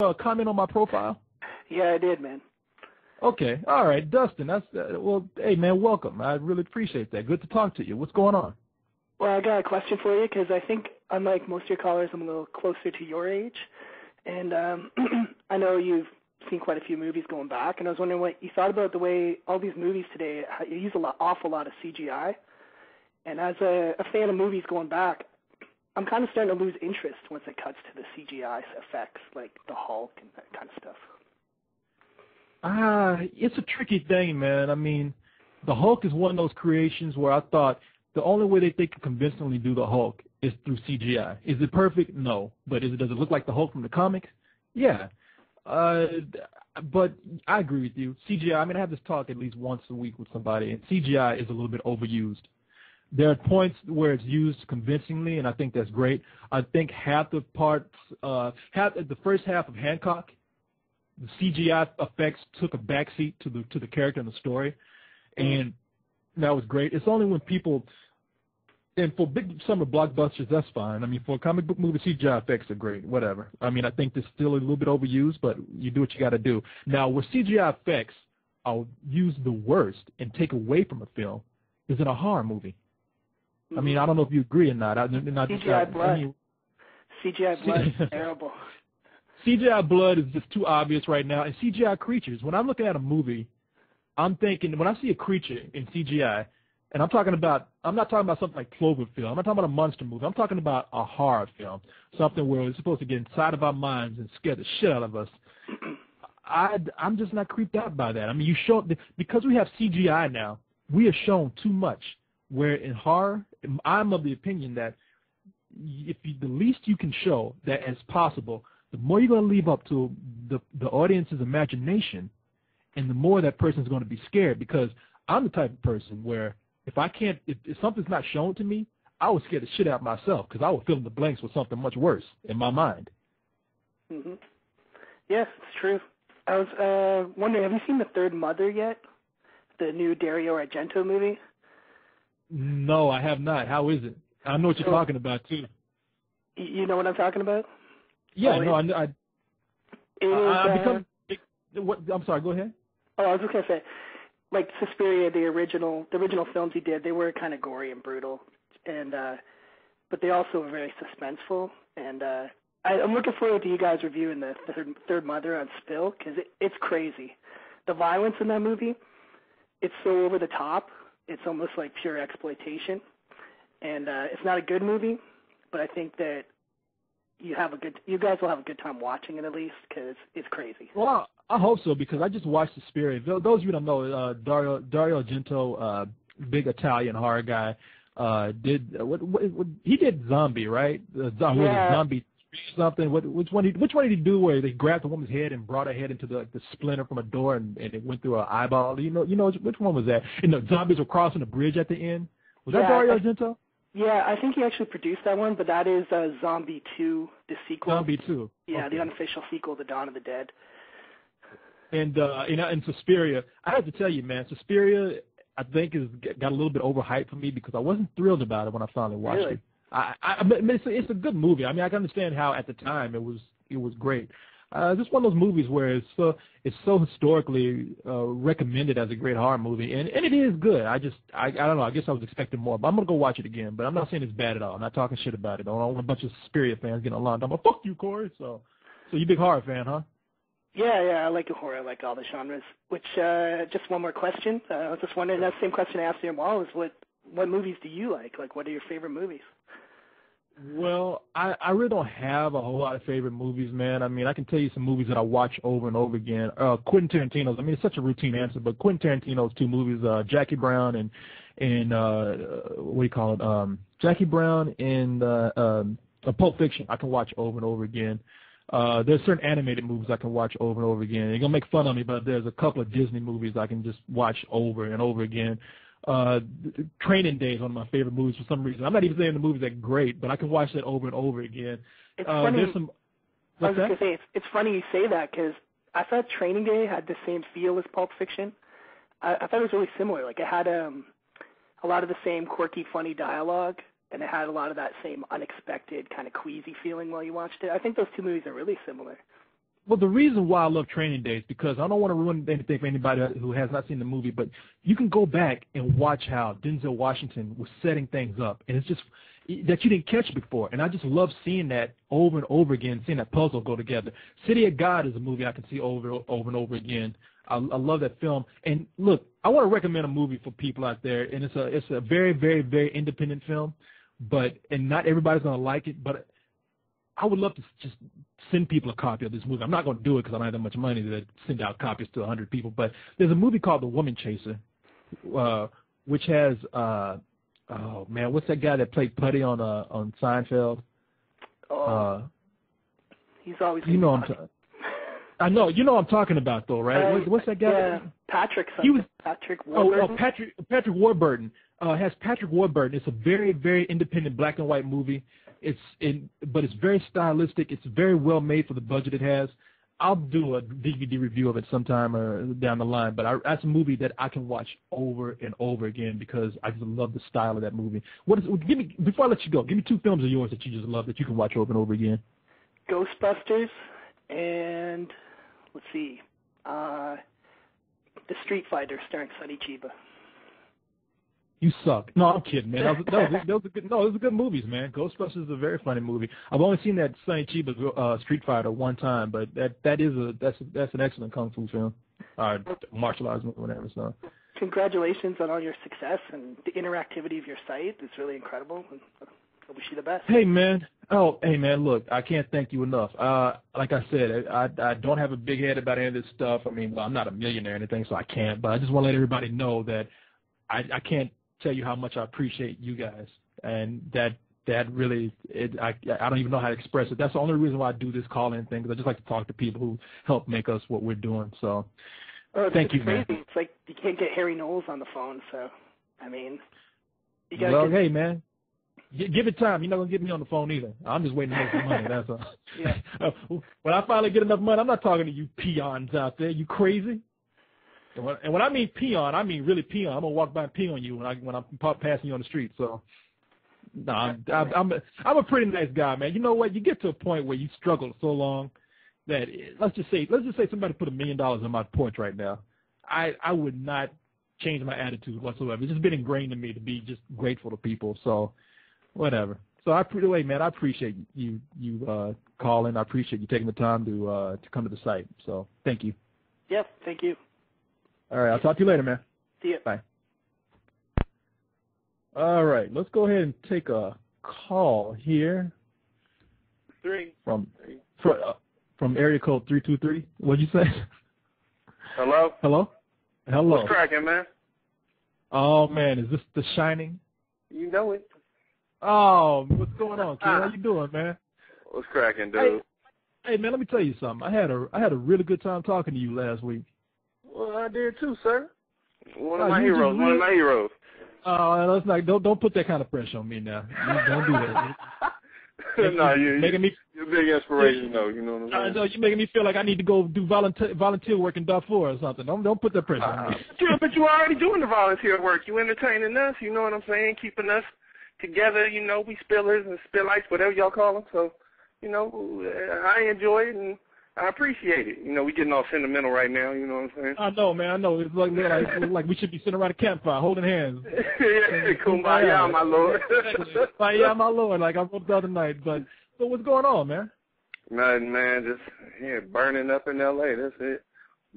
uh, comment on my profile? Yeah, I did, man. Okay, all right, Dustin. That's uh, well. Hey, man, welcome. I really appreciate that. Good to talk to you. What's going on? Well, I got a question for you because I think, unlike most of your callers, I'm a little closer to your age, and um, I know you've seen quite a few movies going back, and I was wondering what you thought about the way all these movies today you use a lot, awful lot of CGI. And as a, a fan of movies going back, I'm kind of starting to lose interest once it cuts to the CGI effects, like the Hulk and that kind of stuff. Ah, uh, it's a tricky thing, man. I mean, the Hulk is one of those creations where I thought the only way that they could convincingly do the Hulk is through CGI. Is it perfect? No. But is it does it look like the Hulk from the comics? Yeah. Uh, but I agree with you. CGI. I mean, I have this talk at least once a week with somebody, and CGI is a little bit overused. There are points where it's used convincingly, and I think that's great. I think half the parts, uh, half the first half of Hancock, the CGI effects took a backseat to the to the character and the story, and that was great. It's only when people and for big summer blockbusters, that's fine. I mean, for a comic book movie, CGI effects are great. Whatever. I mean, I think they're still a little bit overused, but you do what you got to do. Now, where CGI effects are used the worst and take away from a film is in a horror movie. I mean, I don't know if you agree or not. I, not CGI I, blood. I mean, CGI blood is terrible. CGI blood is just too obvious right now. And CGI creatures. When I'm looking at a movie, I'm thinking when I see a creature in CGI, and I'm talking about, I'm not talking about something like Cloverfield. I'm not talking about a monster movie. I'm talking about a horror film, something where it's supposed to get inside of our minds and scare the shit out of us. I, I'm just not creeped out by that. I mean, you show because we have CGI now, we are shown too much. Where in horror, I'm of the opinion that if you, the least you can show that as possible, the more you're going to leave up to the the audience's imagination, and the more that person's going to be scared. Because I'm the type of person where if I can't, if, if something's not shown to me, I would scare the shit out myself because I would fill in the blanks with something much worse in my mind. Mhm. Yes, it's true. I was uh wondering, have you seen the Third Mother yet? The new Dario Argento movie. No, I have not. How is it? I know what you're so, talking about too. You know what I'm talking about? Yeah, oh, no, I, I, it is, I, I become. Uh, what, I'm sorry. Go ahead. Oh, I was just gonna say, like Suspiria, the original the original films he did, they were kind of gory and brutal, and uh, but they also were very suspenseful. And uh, I, I'm looking forward to you guys reviewing the third, third Mother on Spill because it, it's crazy. The violence in that movie, it's so over the top. It's almost like pure exploitation, and uh, it's not a good movie. But I think that you have a good you guys will have a good time watching it at least because it's crazy. Well, I hope so because I just watched Suspiria. Those of you don't know, uh, Dario Dario Argento, uh, big Italian horror guy, uh, did uh, what, what, what he did Zombie right? Uh, yeah. Zombie something. What, which one? Did, which one did he do where they grabbed the woman's head and brought her head into the like, the splinter from a door and, and it went through her eyeball? You know, you know which one was that? And the zombies were crossing the bridge at the end. Was that yeah, Dario Argento? Yeah, I think he actually produced that one, but that is uh, Zombie 2, the sequel. Zombie 2. Yeah, okay. the unofficial sequel, The Dawn of the Dead. And uh, you know, and Suspiria, I have to tell you, man, Suspiria, I think has got a little bit overhyped for me because I wasn't thrilled about it when I finally watched really? it. I, I, it's a, it's a good movie. I mean, I can understand how at the time it was it was great. Uh, just one of those movies where it's so it's so historically uh, recommended as a great horror movie, and and it is good. I just I I don't know. I guess I was expecting more, but I'm gonna go watch it again. But I'm not saying it's bad at all. I'm not talking shit about it. I don't want a bunch of Suspiria fans getting along. I'm like, fuck you, Korey. So, so you big horror fan, huh? Yeah, yeah, I like horror. I like all the genres. Which uh, just one more question. Uh, I was just wondering that same question I asked you all is what what movies do you like? Like, what are your favorite movies? Well, I, I really don't have a whole lot of favorite movies, man. I mean, I can tell you some movies that I watch over and over again. Uh, Quentin Tarantino's. I mean, it's such a routine answer, but Quentin Tarantino's two movies, uh, Jackie Brown and and uh, what do you call it? Um, Jackie Brown and uh, um, uh, Pulp Fiction. I can watch over and over again. Uh, there's certain animated movies I can watch over and over again. You're gonna make fun of me, but there's a couple of Disney movies I can just watch over and over again uh, Training Day is one of my favorite movies for some reason. I'm not even saying the movies are great, but I can watch that over and over again. It's uh, funny. There's some, I was that? gonna say it's, it's funny you say that because I thought Training Day had the same feel as Pulp Fiction. I, I thought it was really similar. Like it had um a lot of the same quirky, funny dialogue, and it had a lot of that same unexpected kind of queasy feeling while you watched it. I think those two movies are really similar. Well, the reason why I love Training Day is because I don't want to ruin anything for anybody who has not seen the movie, but you can go back and watch how Denzel Washington was setting things up, and it's just that you didn't catch before. And I just love seeing that over and over again, seeing that puzzle go together. City of God is a movie I can see over over and over again. I, I love that film. And look, I want to recommend a movie for people out there, and it's a it's a very very very independent film, but and not everybody's gonna like it, but I would love to just send people a copy of this movie. I'm not going to do it because I don't have that much money to send out copies to 100 people. But there's a movie called The Woman Chaser, uh, which has uh, oh man, what's that guy that played Puddy on uh, on Seinfeld? Oh, Uh, he's always. you know I'm. T- I know you know what I'm talking about though, right? Uh, What- what's that guy? Yeah, Patrick. He was- something. Patrick Oh, oh, Patrick Patrick Warburton uh, has Patrick Warburton. It's a very very independent black and white movie. It's in, but it's very stylistic. It's very well made for the budget it has. I'll do a DVD review of it sometime or down the line. But I, that's a movie that I can watch over and over again because I just love the style of that movie. What is? Give me before I let you go. Give me two films of yours that you just love that you can watch over and over again. Ghostbusters and let's see, uh, the Street Fighter starring Sonny Chiba. You suck. No, I'm kidding, man. That was, that was, that was a good. No, those are good movies, man. Ghostbusters is a very funny movie. I've only seen that Sonny Chiba uh, Street Fighter one time, but that that is a that's that's an excellent kung fu film, uh, martial arts movie, whatever. So Congratulations on all your success and the interactivity of your site. It's really incredible. I wish you the best. Hey man, oh hey man, look, I can't thank you enough. Uh, like I said, I I don't have a big head about any of this stuff. I mean, well, I'm not a millionaire or anything, so I can't. But I just want to let everybody know that I I can't tell you how much I appreciate you guys, and that that really it I I don't even know how to express it. That's the only reason why I do this call in thing because I just like to talk to people who help make us what we're doing. So Oh, Thank you, man. It's like you can't get Harry Knowles on the phone, so I mean, you gotta well, get, hey man. Give it time. You're not gonna get me on the phone either. I'm just waiting to make some money. That's all. Yeah. Uh, when I finally get enough money, I'm not talking to you peons out there. You crazy? And when, and when I mean peon, I mean really peon. I'm gonna walk by and pee on you when I when I'm passing you on the street. So, no, I'm I'm I'm a, I'm a pretty nice guy, man. You know what? You get to a point where you struggle so long that let's just say let's just say somebody put a million dollars on my porch right now. I I would not change my attitude whatsoever. It's just been ingrained in me to be just grateful to people. So, whatever. So I pretty way, man. I appreciate you you uh, calling. I appreciate you taking the time to uh, to come to the site. So thank you. Yep. Thank you. All right, I'll talk to you later, man. See ya. Bye. All right, let's go ahead and take a call here Three. from from, uh, from area code three two three. What'd you say? Hello? Hello. Hello. What's cracking, man? Oh man, is this The Shining? You know it. Oh, what's going on, kid? How you doing, man? What's cracking, Hey. dude? Hey man, let me tell you something. I had a I had a really good time talking to you last week. Well, I did too, sir. One of oh, my heroes. One of my heroes. Oh, let's not don't don't put that kind of pressure on me now. You Don't do that. no, you, you, making me you're a big inspiration, though. You know what I'm I saying? know you're making me feel like I need to go do volunteer volunteer work in Darfur or something. Don't don't put that pressure on me. Uh, yeah, but you're already doing the volunteer work. You entertaining us. You know what I'm saying? Keeping us together. You know, we spillers and spillites, whatever y'all call them. So, you know, I enjoy it and I appreciate it. You know, we getting all sentimental right now. You know what I'm saying? I know, man. I know. It's like like, like we should be sitting around a campfire holding hands. yeah, kumbaya, my lord. Yeah, my lord. Like I wrote the other night. But so what's going on, man? Nothing, man. Just yeah, burning up in L.A. That's it.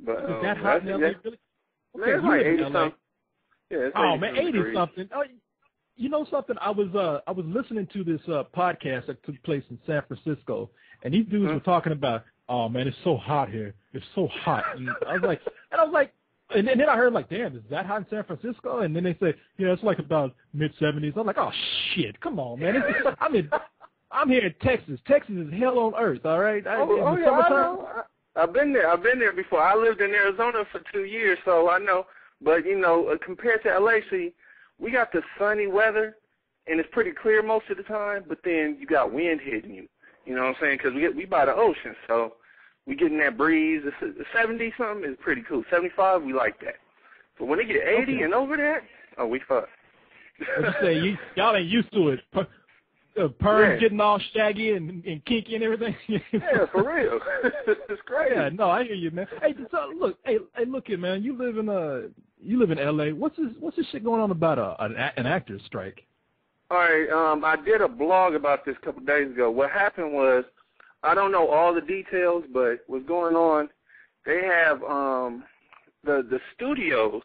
But Is um, that hot in LA? yeah. Really? Man, it's like eighty something. Yeah, it's Oh man, eighty degrees. something. Oh, you know something? I was uh I was listening to this uh podcast that took place in San Francisco, and these dudes Mhm. were talking about, oh man, it's so hot here. It's so hot. And I was like, and I was like, and then I heard like, damn, is that hot in San Francisco? And then they say, yeah, it's like about mid seventies. I'm like, oh shit, come on, man. It's, I'm in. I'm here in Texas. Texas is hell on earth, all right? I, Oh, oh yeah, I know. I've been there. I've been there before. I lived in Arizona for two years, so I know. But you know, uh, compared to LA, see, we got the sunny weather, and it's pretty clear most of the time. But then you got wind hitting you. You know what I'm saying? Because we get we by the ocean, so we getting that breeze. The the 70 something is pretty cool. 75, we like that. But when they get 80 Okay. and over that, oh, we fuck. What you say? You, y'all ain't used to it. Per- uh, Yeah. getting all shaggy and, and kinky and everything. Yeah, for real. it's crazy. Yeah, no, I hear you, man. Hey, so look, hey, hey, look here, man. You live in uh, you live in L.A. What's this? What's this shit going on about a an, a- an actor's strike? All right, um, I did a blog about this a couple days ago. What happened was, I don't know all the details, but what's going on? They have um, the the studios.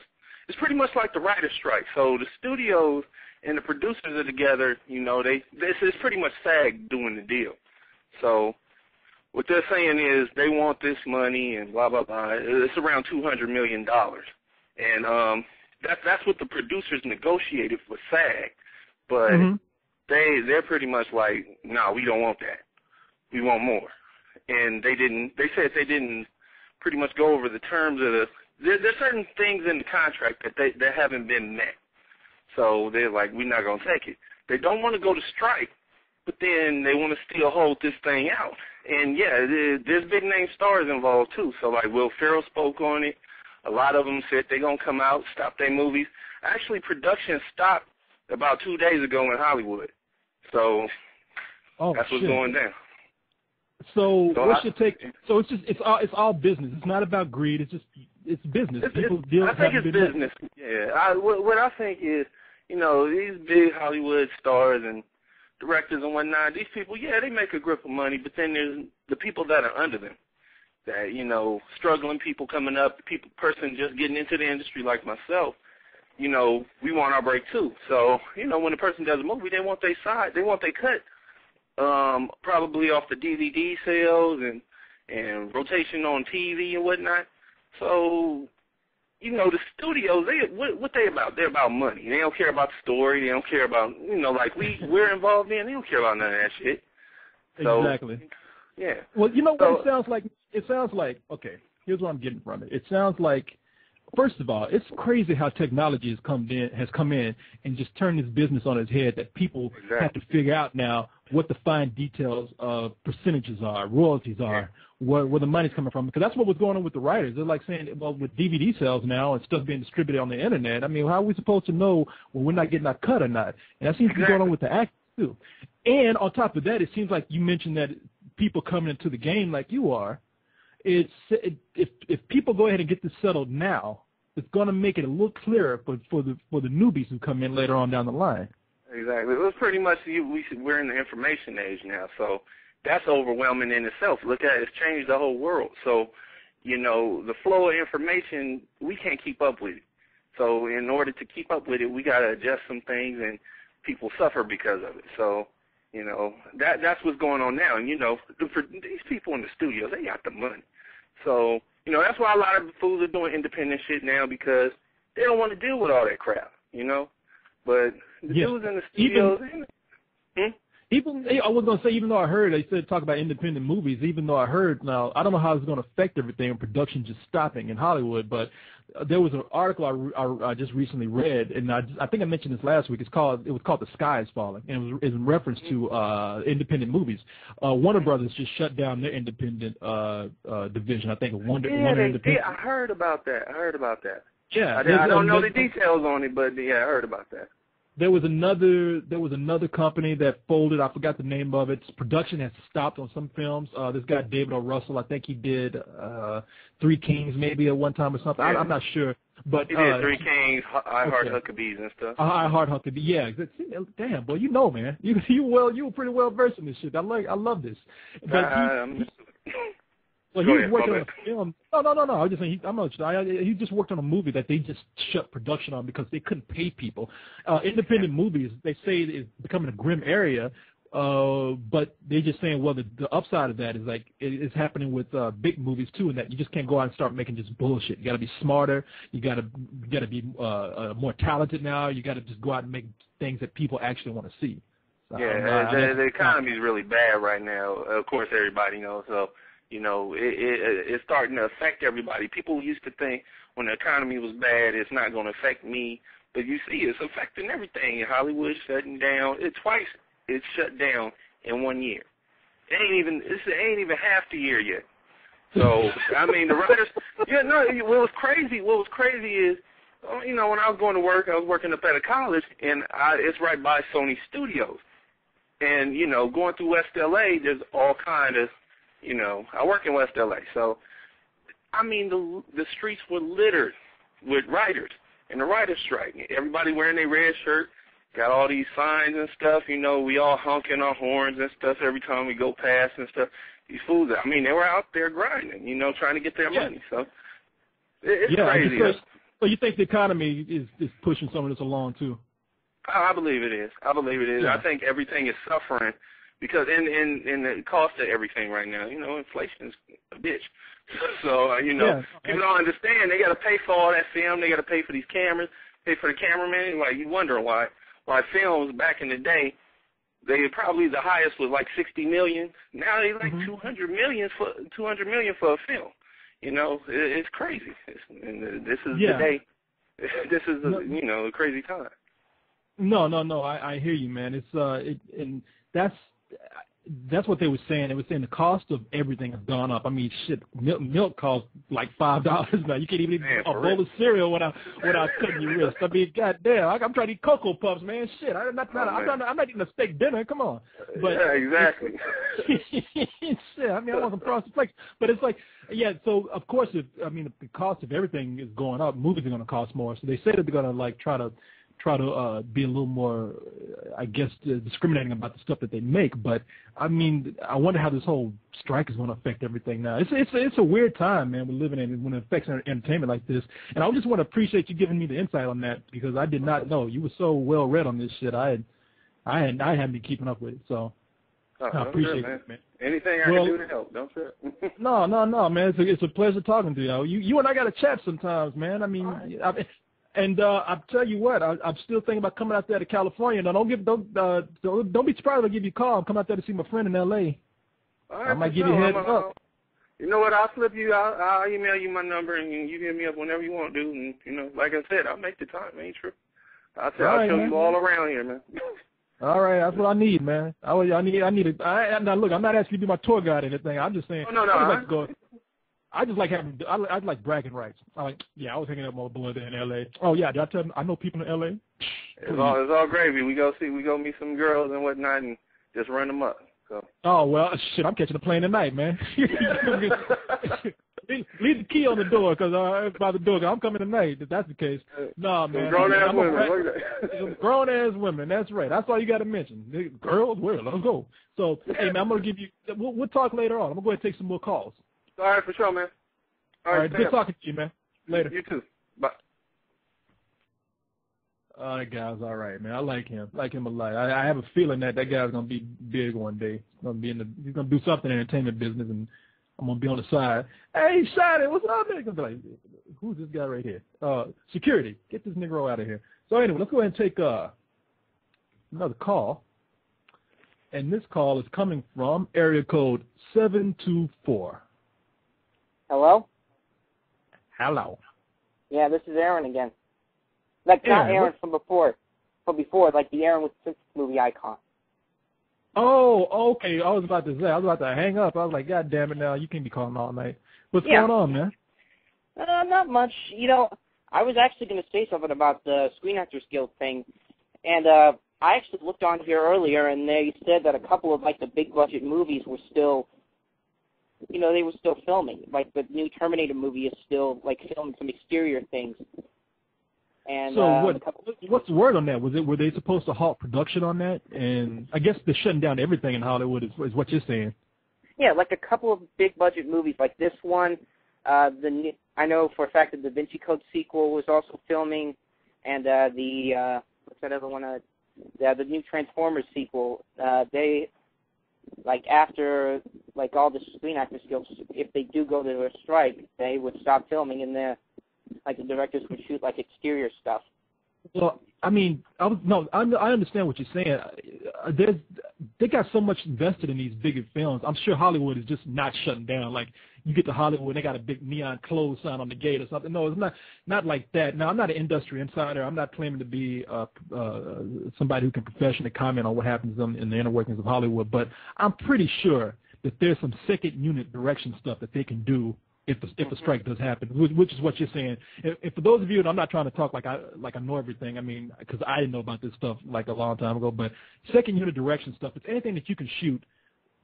It's pretty much like the writer's strike. So the studios and the producers are together. You know, they this is pretty much SAG doing the deal. So what they're saying is they want this money and blah blah blah. It's around two hundred million dollars, and um, that's that's what the producers negotiated for SAG but Mhm. they they're pretty much like, no, we don't want that. We want more. And they didn't. They said they didn't pretty much go over the terms of the. There, there's certain things in the contract that they that haven't been met. So they're like, we're not gonna take it. They don't want to go to strike, but then they want to still hold this thing out. And yeah, there's big name stars involved too. So like Will Ferrell spoke on it. A lot of them said they're gonna come out, stop their movies. Actually, production stopped about two days ago in Hollywood. So Oh that's what's shit. going down. So, So what's I- your take? So it's just it's all it's all business. It's not about greed. It's just it's business. It's, People it's, deal I think it's business. Yeah. I, what, what I think is, you know, these big Hollywood stars and directors and whatnot. These people, yeah, they make a grip of money, but then there's the people that are under them. That you know, struggling people coming up, people, person just getting into the industry like myself. You know, we want our break too. So, you know, when a person does a movie, they want their side, they want their cut. Um, probably off the DVD sales and and rotation on TV and whatnot. So, you know, the studios, they what, what they about? They're about money. They don't care about the story. They don't care about you know, like we we're involved in. They don't care about none of that shit. So, Exactly. Yeah. Well, you know what So- it sounds like? It sounds like okay. Here's what I'm getting from it. It sounds like, first of all, it's crazy how technology has come in has come in and just turned this business on its head. That people Exactly. have to figure out now what the fine details of percentages are, royalties are, where where the money's coming from. Because that's what was going on with the writers. They're like saying, well, with DVD sales now and stuff being distributed on the internet. I mean, how are we supposed to know when we're not getting our cut or not? And that seems to be going on with the actors too. And on top of that, it seems like you mentioned that people coming into the game like you are, it's if if people go ahead and get this settled now, it's going to make it a little clearer for for the for the newbies who come in later on down the line. Exactly. It was pretty much you. We should, we're in the information age now, so that's overwhelming in itself. Look at it, it's changed the whole world. So, you know, the flow of information we can't keep up with it. So, in order to keep up with it, we got to adjust some things, and people suffer because of it. So, you know, that that's what's going on now. And you know, for these people in the studios, they got the money. So, you know, that's why a lot of fools are doing independent shit now because they don't want to deal with all that crap. You know, but the Yeah. dudes in the Even- studios. they- hmm? Even I was going to say, even though I heard they said talk about independent movies, even though I heard now I don't know how it's going to affect everything with production just stopping in Hollywood, but there was an article I, I, I just recently read, and I, I think I mentioned this last week. It's called it was called The Sky is Falling, and it was it's in reference to uh, independent movies. Uh, Warner Brothers just shut down their independent uh, uh, division. I think Wonder Yeah, Warner they Independent. did. I heard about that. I heard about that. Yeah, I, did, I don't know the details on it, but yeah, I heard about that. There was another there was another company that folded. I forgot the name of it. Production has stopped on some films. Uh, this guy David O. Russell, I think he did uh, Three Kings maybe at one time or something. I, I'm not sure, but He did uh, Three Kings, I Heart okay. Huckabees and stuff. I Heart Huckabee. Yeah, damn boy, you know, man. You you well you were pretty well versed in this shit. I like I love this. But he- Well, Go he was ahead, working on a film. No, no, no, no. I just saying. He, I'm not. I, I- he just worked on a movie that they just shut production on because they couldn't pay people. Uh, independent movies, they say, is becoming a grim area. Uh, but they're just saying, well, the, the upside of that is like it, it's happening with uh, big movies too, and that you just can't go out and start making just bullshit. You got to be smarter. You got to you got to be uh, uh, more talented now. You got to just go out and make things that people actually want to see. So, yeah, uh, the, the economy's really bad right now. Of course, everybody knows. So, you know, it, it, it's starting to affect everybody. People used to think when the economy was bad, it's not going to affect me. But you see, it's affecting everything. Hollywood shutting down. It twice it's shut down in one year. It ain't even it's, it ain't even half the year yet. So I mean, the writers. Yeah, no. What was crazy? What was crazy is, uh, you know, when I was going to work, I was working up at a college, and I, it's right by Sony Studios. And you know, going through West LA, there's all kind of, you know, I work in West LA, so I mean the the streets were littered with writers and the writers strike. Everybody wearing their red shirt, got all these signs and stuff. You know, we all honking our horns and stuff every time we go past and stuff. These fools, I mean, they were out there grinding, you know, trying to get their Yeah. money. So it, it's yeah, crazy. So, so you think the economy is is pushing some of this along too? I I believe it is. I believe it is. Yeah. I think everything is suffering because in in in the cost of everything right now, you know, inflation is a bitch. So uh, you know, Yeah. people don't understand. They got to pay for all that film. They got to pay for these cameras, pay for the cameraman. Like you wonder why why films back in the day, they probably the highest was like sixty million. Now they like Mhm. two hundred million for two hundred million for a film. You know, it, it's crazy. It's, and uh, this is Yeah. the day. This is a, No. you know a crazy time. No, no, no. I, I hear you, man. It's uh, it, and that's that's what they were saying. They were saying the cost of everything has gone up. I mean, shit, milk, milk costs like five dollars now. You can't even eat Man, a bowl of cereal without without cutting your wrist. I mean, goddamn, I, I'm trying to eat cocoa puffs, man. Shit, I'm not, not Oh, I'm not I'm not eating a steak dinner. Come on. But yeah, exactly. Shit, I mean, I want some frosted flakes, but it's like, yeah. So of course, if I mean, the cost of everything is going up, movies are going to cost more. So they say that they're going to like try to try to uh, be a little more, uh, I guess, uh, discriminating about the stuff that they make. But I mean, I wonder how this whole strike is going to affect everything now. It's it's it's a weird time, man. We're living in when it affects entertainment like this. And I just want to appreciate you giving me the insight on that because I did not know you were so well read on this shit. I had, I had I hadn't been keeping up with it. So Oh, I appreciate man. it, man. Anything I Well- can do to help, don't trip. No, no, no, man. It's a, it's a pleasure talking to you. You, you and I got to chat sometimes, man. I mean, I, and uh, I tell you what, I, I'm still thinking about coming out there to California. Now, don't give, don't, uh, don't, don't be surprised if I give you a call. I'm coming out there to see my friend in L.A. I might give you a heads uh, up. You know what? I'll slip you. I'll, I'll email you my number, and you hit me up whenever you want to. And you know, like I said, I'll make the time. Ain't true. I'll tell. I'll right, show man. you all around here, man. All right, that's what I need, man. I, I need, I need a. I, now, look, I'm not asking you to be my tour guide or anything. I'm just saying. Oh, no, no, I- like to go. I just like having. I, I like bragging rights. I like. Yeah, I was hanging out with my boy there in L.A. Oh yeah, did I tell them I know people in L.A. It's all it's all gravy. We go see. We go meet some girls and whatnot, and just run them up. So. Oh well, shit! I'm catching a plane tonight, man. leave, leave the key on the door, cause uh, by the door. I'm coming tonight. If that's the case, no, man. grown ass women. brat- Look at that. Some grown ass women. That's right. That's all you got to mention. Girls, where? Let's go. So, hey man, I'm gonna give you. We'll, we'll talk later on. I'm gonna go ahead and take some more calls. All right, for sure, man. All right, Sam. good talking to you, man. Later. You too. Bye. That guy's all right, man. I like him. I like him a lot. I, I have a feeling that that guy's gonna be big one day. He's gonna be in the. He's gonna do something in the entertainment business, and I'm gonna be on the side. Hey, Shotty, what's up, man? He's gonna be like, who's this guy right here? Uh, security, get this Negro out of here. So anyway, let's go ahead and take uh another call. And this call is coming from area code seven two four. Hello? Hello. Yeah, this is Aaron again. Like not Aaron, Aaron what- from before, from before, like the Aaron with Simpsons movie icon. Oh, okay. I was about to say, I was about to hang up. I was like, God damn it, now you can't be calling all night. What's Yeah. going on, man? Uh, not much. You know, I was actually going to say something about the Screen Actors Guild thing, and uh, I actually looked on here earlier, and they said that a couple of like the big budget movies were still, you know, they were still filming. Like the new Terminator movie is still like filming some exterior things. And so uh, what? couple- What's the word on that? Was it were they supposed to halt production on that? And I guess they're shutting down everything in Hollywood. Is, is what you're saying? Yeah, like a couple of big budget movies, like this one. Uh, the new, I know for a fact that the Da Vinci Code sequel was also filming, and uh, the uh, what's that other one? Uh, the, the new Transformers sequel. Uh, they like after like all the Screen Actors Guild, if they do go to a strike, they would stop filming, and the like the directors would shoot like exterior stuff. Well, I mean, I was no, I, I understand what you're saying. Uh, There's they got so much invested in these bigger films. I'm sure Hollywood is just not shutting down. Like you get to Hollywood, and they got a big neon close sign on the gate or something. No, it's not not like that. Now, I'm not an industry insider. I'm not claiming to be uh, uh, somebody who can professionally comment on what happens in the inner workings of Hollywood. But I'm pretty sure that there's some second unit direction stuff that they can do if the if the strike does happen, which, which is what you're saying. And, and for those of you, and I'm not trying to talk like I like I know everything. I mean, because I didn't know about this stuff like a long time ago. But second unit direction stuff, it's anything that you can shoot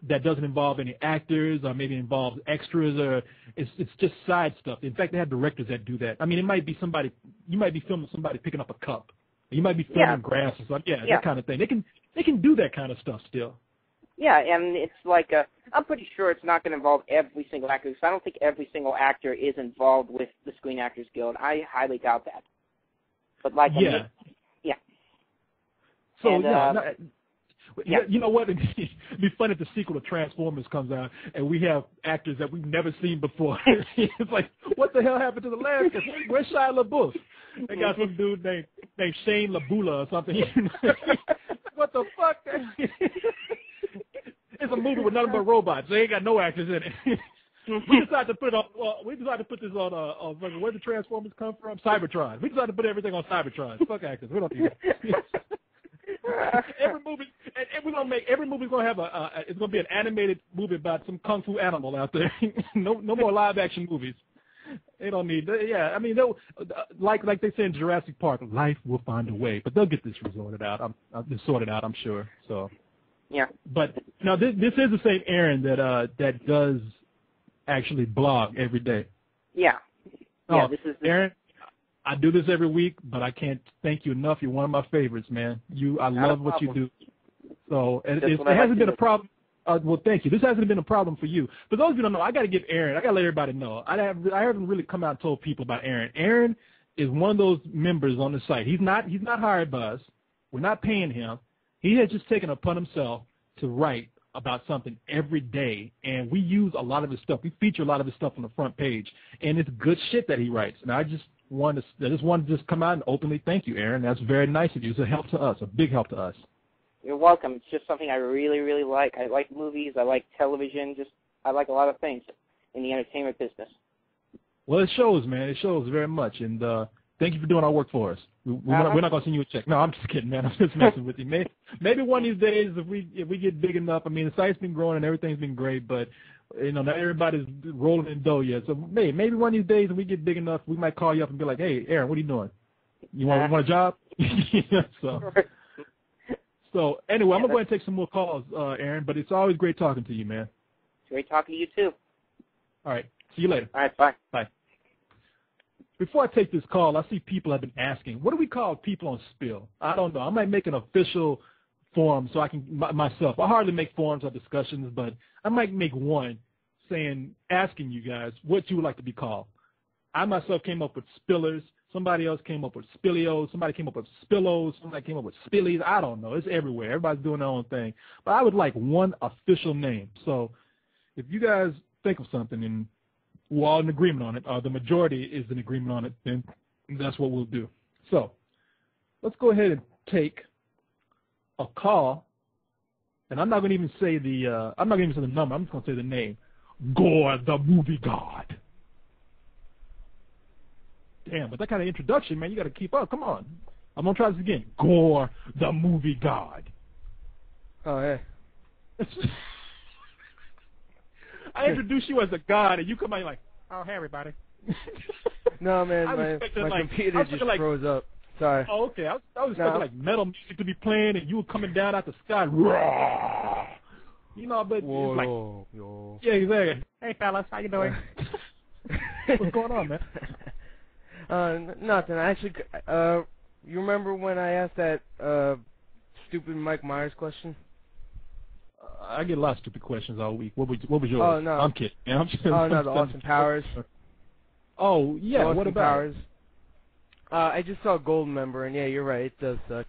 that doesn't involve any actors or maybe involves extras or it's it's just side stuff. In fact, they have directors that do that. I mean, it might be somebody you might be filming somebody picking up a cup. You might be filming Yeah. grass or something. Yeah, Yeah. that kind of thing. They can they can do that kind of stuff still. Yeah, and it's like a, I'm pretty sure it's not going to involve every single actor. Because I don't think every single actor is involved with the Screen Actors Guild. I highly doubt that. But like, I Yeah. mean, yeah. So And, yeah, uh, no, yeah. You know what? It'd be funny if the sequel to Transformers comes out and we have actors that we've never seen before. it's like, what the hell happened to the last? guy? Where's Shia LaBeouf? They got some dude named named Shane LaBula or something. what the fuck? A movie with nothing but robots. They ain't got no actors in it. we decided to put on. Well, we decided to put this on. Uh, on where the Transformers come from? Cybertron. We decided to put everything on Cybertron. Fuck actors. We don't need every movie, and, and we're gonna make every movie's gonna have a. Uh, it's gonna be an animated movie about some kung fu animal out there. no, no more live action movies. They don't need. Yeah, I mean, they'll like like they say in Jurassic Park, life will find a way, but they'll get this sorted out. I'm, uh, this sorted out, I'm sure. So, yeah. but now this this is the same Aaron that uh that does actually blog every day. Yeah. Yeah, Oh, this is Aaron, I do this every week, but I can't thank you enough. You're one of my favorites, man. You, I Not love what you do. So it, it, it hasn't been a problem. Uh, well, thank you. This hasn't been a problem for you. For those of you who don't know, I got to give Aaron. I got to let everybody know. I have. I haven't really come out and told people about Aaron. Aaron is one of those members on the site. He's not. He's not hired by us. We're not paying him. He has just taken upon himself to write about something every day, and we use a lot of his stuff. We feature a lot of his stuff on the front page, and it's good shit that he writes. And I just want to, I just want to just come out and openly thank you, Aaron. That's very nice of you. It's a help to us, a big help to us. You're welcome. It's just something I really, really like. I like movies. I like television. Just I like a lot of things in the entertainment business. Well, it shows, man. It shows very much, and uh, thank you for doing our work for us. We, we're, Uh-huh. not, we're not going to send you a check. No, I'm just kidding, man. I'm just messing with you. Maybe, maybe one of these days, if we if we get big enough, I mean, the site's been growing and everything's been great, but you know, not everybody's rolling in dough yet. So maybe maybe one of these days, if we get big enough, we might call you up and be like, "Hey, Aaron, what are you doing? You want Uh-huh. want a job?" So so anyway, I'm gonna go ahead and take some more calls, uh, Aaron. But it's always great talking to you, man. Great talking to you too. All right, see you later. All right, Bye. bye. Before I take this call, I see people have been asking, what do we call people on spill? I don't know. I might make an official forum so I can my, myself. I hardly make forums or discussions, but I might make one saying, asking you guys what you would like to be called. I myself came up with spillers. Somebody else came up with spillios. Somebody came up with spillos. Somebody came up with spillies. I don't know. It's everywhere. Everybody's doing their own thing. But I would like one official name. So if you guys think of something and we're all in agreement on it, or the majority is in agreement on it, then that's what we'll do. So let's go ahead and take a call. And I'm not going to even say the uh, I'm not going to even say the number. I'm just going to say the name. Gore the movie god. Damn, but that kind of introduction, man, you got to keep up. Come on. I'm going to try this again. Gore the movie god. Oh, hey. I introduce you as a god, and you come out you're like, oh, hey, everybody. No, man, I was my, expecting, my like- I computer was just like- froze up. Sorry. Oh, okay. I was, I was No. expecting like metal music to be playing, and you were coming down out the sky. You know, but Whoa, like, yo, yo. yeah, exactly. Hey, fellas, how you doing? What's going on, man? Uh, nothing. I actually, uh, you remember when I asked that, uh, stupid Mike Myers question? I get a lot of stupid questions all week. What was what was yours? Oh, no. I'm kidding. I'm just, Oh, no, the Austin Powers. Oh yeah, what about? Powers. Uh, I just saw Goldmember, and yeah, you're right, it does suck.